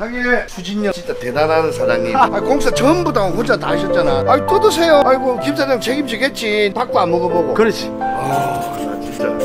상해 추진력 진짜 대단한 사장님. 아 공사 전부 다 혼자 다 하셨잖아. 아 뜯으세요. 아이고 김 사장 책임지겠지. 닭도 안 먹어보고. 그렇지. 아, 나 진짜.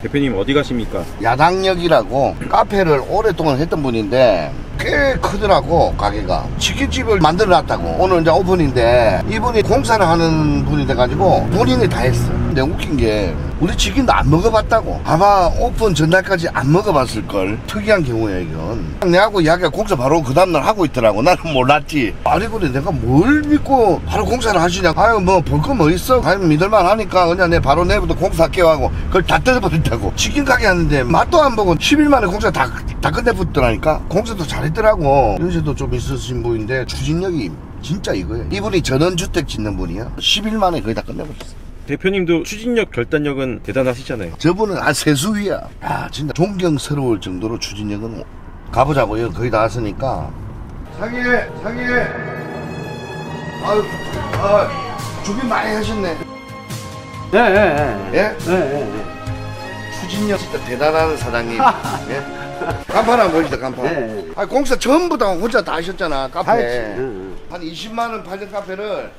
대표님 어디 가십니까? 야당역이라고 카페를 오랫동안 했던 분인데 꽤 크더라고 가게가 치킨집을 만들어 놨다고 오늘 이제 오픈인데 이분이 공사를 하는 분이 돼가지고 본인이 다 했어 근데 웃긴 게 우리 치킨도 안 먹어봤다고. 아마 오픈 전날까지 안 먹어봤을걸. 특이한 경우야 이건. 내하고 이야기가 공사 바로 그 다음날 하고 있더라고. 나는 몰랐지. 아니 근데 내가 뭘 믿고 바로 공사를 하시냐. 아유 뭐 볼 거 뭐 있어. 아니 믿을만 하니까 그냥 내 바로 내일부터 공사할게요 하고 그걸 다 뜯어버린다고. 치킨 가게 하는데 맛도 안 보고 10일 만에 공사 다, 다 끝내붙더라니까. 공사도 잘했더라고. 연세도 좀 있으신 분인데 추진력이 진짜 이거예요. 이분이 전원주택 짓는 분이야. 10일 만에 거의 다 끝내버렸어 대표님도 추진력 결단력은 대단하시잖아요. 저분은 아 세수위야. 아 진짜 존경스러울 정도로 추진력은 가보자고요. 거의 다 왔으니까. 상해 상해. 아유 아 준비 많이 하셨네. 예, 예, 예. 예? 예, 예, 예. 추진력 진짜 대단한 사장님. 예? 간판 한번 보시다 간판. 예, 예. 아 공사 전부 다 혼자 다 하셨잖아 다 카페. 했지. 응, 응. 한 20만 원 팔던 카페를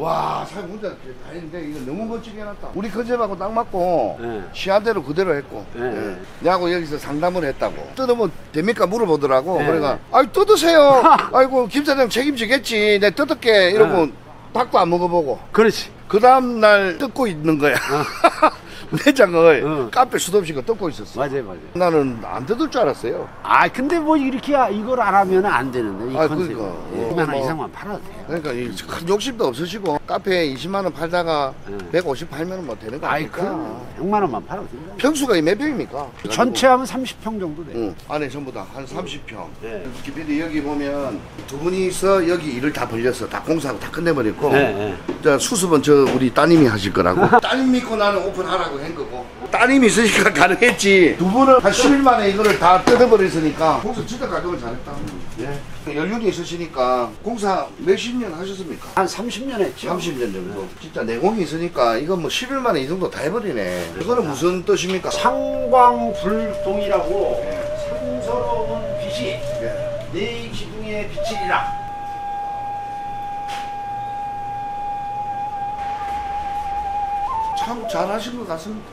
와 사장 혼자 다 했는데 이거 너무 멋지게 해놨다. 우리 컨셉하고 딱 맞고 예. 시한대로 그대로 했고 예, 예. 예. 내하고 여기서 상담을 했다고 뜯으면 됩니까 물어보더라고 예. 그래가 아이 뜯으세요 아이고 김 사장 책임지겠지 내 뜯을게 이러고 예. 닭도 안 먹어보고 그렇지. 그 다음 날 뜯고 있는 거야 내장을 어. 카페 수도 없이 그 뜯고 있었어 맞아요, 맞아요. 나는 안 뜯을 줄 알았어요 아, 근데 뭐 이렇게 이걸 안 하면 안 되는데, 이 아, 컨셉. 그러니까. 예. 어, 2만 원 뭐. 이상만 팔아도 돼요. 그러니까 이 큰 욕심도 없으시고 카페에 20만 원 팔다가 예. 150 팔면 뭐 되는 거 아이, 아닙니까 그 100만 원만 팔아도 된다. 평수가 몇 평입니까? 전체 하면 30평 정도 돼. 응, 안에 전부 다 한 30평. 네. 기피디 여기 보면 두 분이서 여기 일을 다 벌렸어. 다 공사하고 다 끝내버렸고. 네, 네. 자, 수습은 저 우리 따님이 하실 거라고. 따님 믿고 나는 오픈하라 고 한 거고. 따님이 있으니까 가능했지. 두 분은 한 10일 만에 이거를 다 뜯어버렸으니까. 공사 진짜 가정을 잘했다. 예. 연륜이 있으시니까 공사 몇십 년 하셨습니까? 한 30년 했죠. 30년 정도. 진짜 내공이 있으니까 이거 뭐 10일 만에 이 정도 다 해버리네. 이거는 무슨 뜻입니까? 상광불동이라고 삼서로운 빛이 예. 네 기둥에 비치리라. 참 잘하신 것 같습니다.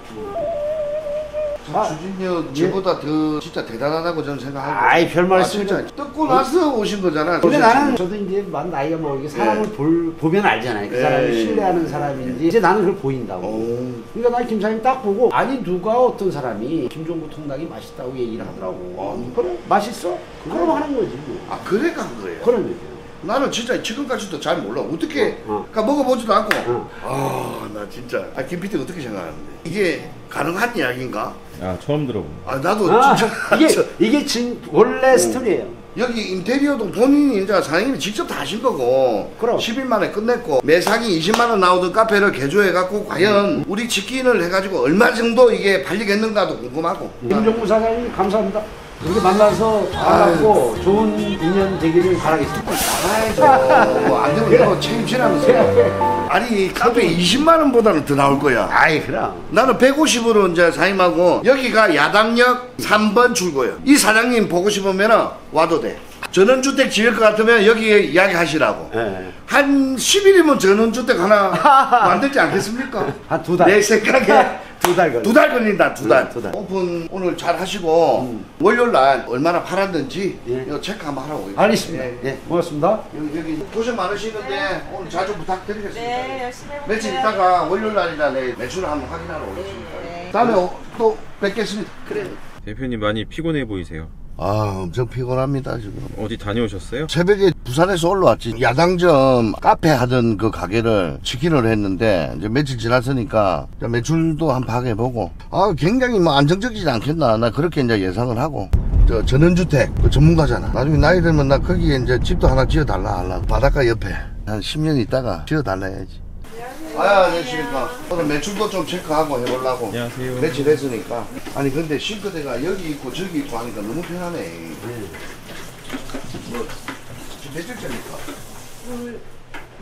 아, 주진력 저보다 더 진짜 대단하다고 저는 생각하고. 아이, 별 말씀을. 진짜 뜯고 나서 오신 거잖아. 근데 나는 저도 이제 만 나이가 사람을 예. 볼, 보면 알잖아요. 그 예. 사람이 신뢰하는 사람인지 이제 나는 그걸 보인다고. 오. 그러니까 난 김사님 딱 보고 아니 누가 어떤 사람이 김종구 통닭이 맛있다고 얘기를 하더라고. 아, 그래 맛있어? 그럼 하는 거지. 뭐. 아 그래 간 거예요. 그런 얘기야. 나는 진짜 지금까지도 잘 몰라. 어떻게? 어, 어. 그러니까 먹어보지도 않고. 어. 아, 나 진짜. 아, 김 PT 어떻게 생각하는데? 이게 가능한 이야기인가? 아 처음 들어본. 아, 나도 아, 진짜. 이게 이게 진 원래 스토리예요. 여기 인테리어도 본인이 이제 사장님이 직접 다 하신 거고 그럼. 10일 만에 끝냈고 매상이 20만 원 나오던 카페를 개조해 갖고 과연 우리 치킨을 해가지고 얼마 정도 이게 팔리겠는가도 궁금하고 김종구 사장님 감사합니다. 이렇게 만나서 반갑고 좋은 인연 되기를 바라겠습니다. 나가야죠 뭐안 되면 내가 책임지라면서 아니 카페 20만 원 보다는 더 나올 거야 아이 그럼. 나는 150으로 이제 사임하고 여기가 야당역 3번 출구예요 이 사장님 보고 싶으면 와도 돼 전원주택 지을 것 같으면 여기 이야기하시라고 예. 한 10일이면 전원주택 하나 만들지 않겠습니까? 한 두 달. 내 생각에 두 달 걸려. 두달 걸린다 두 달. 네, 두 달. 오픈 오늘 잘 하시고 월요일 날 얼마나 팔았는지 예. 이거 체크 한번 하라고. 알겠습니다. 예. 예, 고맙습니다. 여기, 여기 고생 많으시는데 오늘 자주 부탁드리겠습니다. 네, 열심히 해볼게요. 며칠 있다가 월요일 날이나 내일 매출을 한번 확인하러 오겠습니다. 네. 다음에 오- 또 뵙겠습니다. 그래. 대표님 많이 피곤해 보이세요. 아 엄청 피곤합니다 지금. 어디 다녀오셨어요? 새벽에 부산에서 올라왔지. 야당점 카페 하던 그 가게를 치킨을 했는데 이제 며칠 지났으니까 매출도 한 파악해보고 아 굉장히 뭐 안정적이지 않겠나 나 그렇게 이제 예상을 하고 저 전원주택 그 전문가잖아. 나중에 나이 들면 나 거기에 이제 집도 하나 지어달라 하려 바닷가 옆에 한 10년 있다가 지어달라 해야지. 아, 안녕하십니까. 오늘 매출도 좀 체크하고 해보려고. 안녕하세요. 며칠 했으니까. 아니, 근데 싱크대가 여기 있고 저기 있고 하니까 너무 편하네. 뭐, 지금 며칠째입니까?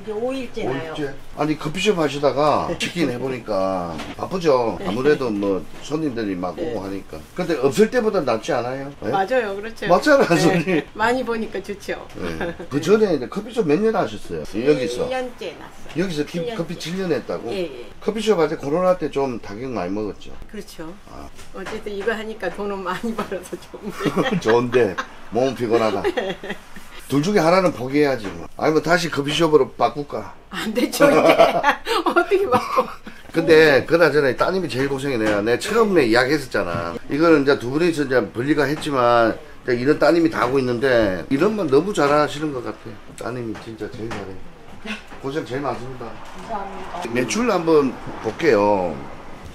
이제 5일째 나요. 어째? 아니 커피숍 하시다가 치킨 해보니까 바쁘죠. 아무래도 뭐 손님들이 막 오고 하니까. 근데 없을 때보다 낫지 않아요? 네? 맞아요, 그렇죠. 맞잖아, 네, 손님. 많이 보니까 좋죠. 네. 그 전에 이제 커피숍 몇 년 하셨어요? 여기서. 1년째 났어요. 여기서 기- 7년째. 커피 7년 했다고? 예, 예. 커피숍 할 때 코로나 때 좀 타격 많이 먹었죠. 그렇죠. 아. 어쨌든 이거 하니까 돈은 많이 벌어서 좋은데. 좋은데 몸은 피곤하다. 둘 중에 하나는 포기해야지 뭐. 아니면 다시 커피숍으로 바꿀까? 안 되죠, 이제. 어떻게 바꿔. 근데 그나저나 따님이 제일 고생이네요. 내가 처음에 이야기했었잖아. 이거는 이제 두 분이서 이제 분리가 했지만 이제 이런 따님이 다 하고 있는데 이런 건 너무 잘하시는 것 같아. 따님이 진짜 제일 잘해. 고생 제일 많습니다. 매출 한번 볼게요.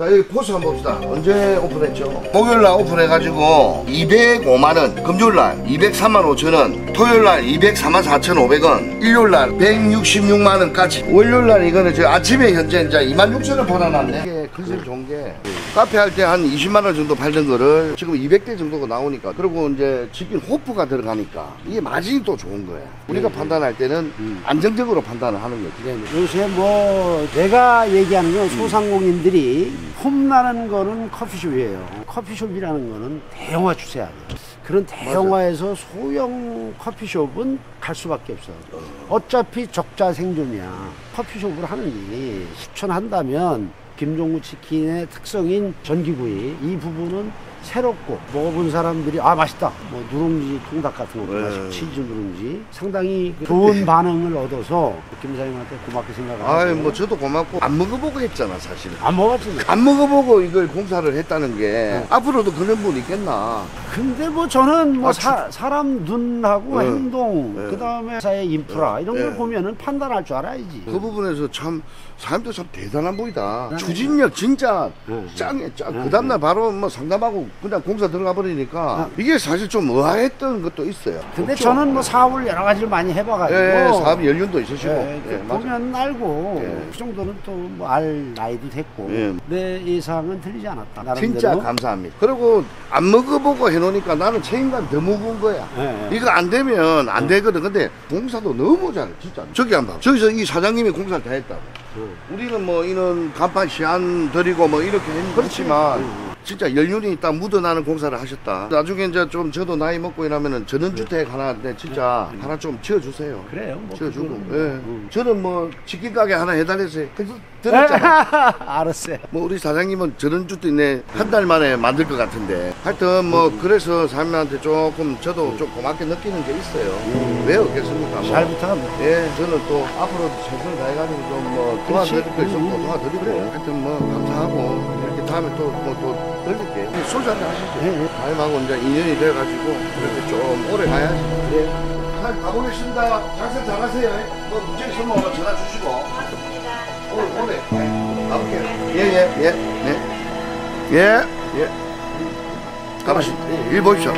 자 여기 포스 한번 봅시다. 언제 오픈했죠? 목요일날 오픈해가지고 205만원, 금요일날 203만 5천원, 토요일날 204만 4천5백원, 일요일날 166만원까지. 월요일날 이거는 저 아침에 현재 이제 2만 6천원 벌어놨네. 이게 컨셉 좋은 게 카페 할 때 한 20만 원 정도 팔던 거를 지금 200대 정도가 나오니까 그리고 이제 치킨 호프가 들어가니까 이게 마진이 또 좋은 거야. 우리가 판단할 때는 안정적으로 판단을 하는 거지. 요새 뭐 내가 얘기하는 건 소상공인들이 폼나는 거는 커피숍이에요. 커피숍이라는 거는 대형화 추세야 돼. 그런 대형화에서 소형 커피숍은 갈 수밖에 없어. 어차피 적자 생존이야. 커피숍을 하느니 실천한다면 김종구 치킨의 특성인 전기구이. 이 부분은 새롭고 먹어본 사람들이 아 맛있다 뭐 누룽지 통닭 같은 것도 네. 치즈 누룽지 상당히 그 좋은 반응을 얻어서 김 사장님한테 고맙게 생각하고 아이 뭐 저도 고맙고 안 먹어보고 했잖아 사실은. 안 먹었지 안 먹어보고 이걸 공사를 했다는 게 앞으로도 그런 분 있겠나. 근데 뭐 저는 뭐 아, 사, 사람 눈하고 네. 행동 네. 그다음에 사의 인프라 이런 걸 네. 보면은 판단할 줄 알아야지 그 부분에서 참 사람도 참 대단한 분이다. 추진력 진짜 네. 짱해 짱. 네. 그 다음날 바로 뭐 상담하고 그냥 공사 들어가 버리니까 이게 사실 좀 의아했던 것도 있어요. 근데 없죠? 저는 뭐 사업을 여러 가지를 많이 해봐가지고 예, 사업 연륜도 있으시고. 예, 예, 맞아. 보면 알고 예. 그 정도는 또 뭐 알 나이도 됐고 예. 내 예상은 틀리지 않았다 나름대로 진짜 감사합니다. 그리고 안 먹어보고 해놓으니까 나는 책임감 더 무거운 거야. 예, 예. 이거 안 되면 안 되거든. 근데 공사도 너무 잘해, 진짜. 저기 한 번. 저기서 이 사장님이 공사를 다 했다고. 우리는 뭐 이런 간판 시안 드리고 뭐 이렇게 했지만 진짜 연륜이 딱 묻어나는 공사를 하셨다. 나중에 이제 좀 저도 나이 먹고 이러면은 전원주택 하나 네, 진짜 하나 좀 지어주세요. 그래요 뭐 지어주고. 예. 뭐. 저는 뭐 치킨 가게 하나 해달랬어요. 그래서 들었잖아. 알았어요 뭐 우리 사장님은 저런 주도 있네 한달 만에 만들 것 같은데 하여튼 뭐 그래서 사람한테 조금 저도 좀 고맙게 느끼는 게 있어요 왜 없겠습니까 뭐. 잘 부탁합니다 예 저는 또 앞으로도 최선을 다해가지고 좀뭐 도와드릴 거 있으면 또 음, 도와드리고. 하여튼 뭐 감사하고 이렇게 다음에 또 뭐 또 들릴게 소주 한잔 하시죠 예, 예. 다임하고 이제 인연이 돼가지고 이렇게 좀 오래 가야지 예. 잘 가보겠습니다 장사 잘하세요 뭐 문제 있으면 오늘 전화 주시고 오늘 오늘 네, 가볼게요. 예 예 예 예. 네. 예. 예. 가보시죠. 일 보십시오.